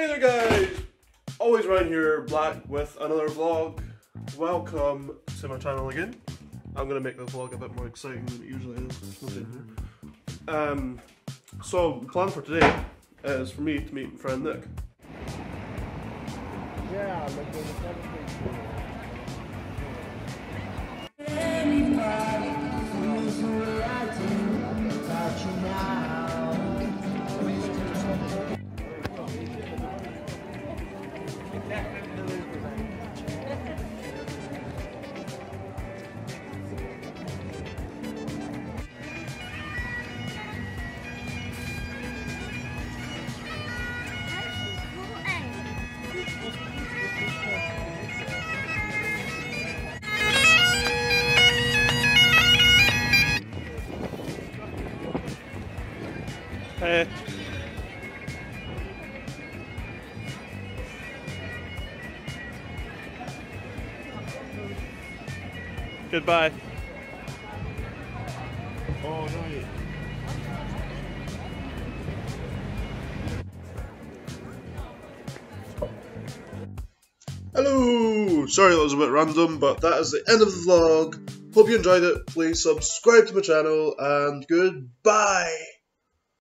Hey there guys! Always Ryan here, Black with another vlog. Welcome to my channel again. I'm gonna make the vlog a bit more exciting than it usually is. Um, so, the plan for today is for me to meet my friend Nick. Yeah, Hey. Goodbye. Hello! Sorry that was a bit random, but that is the end of the vlog. Hope you enjoyed it. Please subscribe to my channel and goodbye!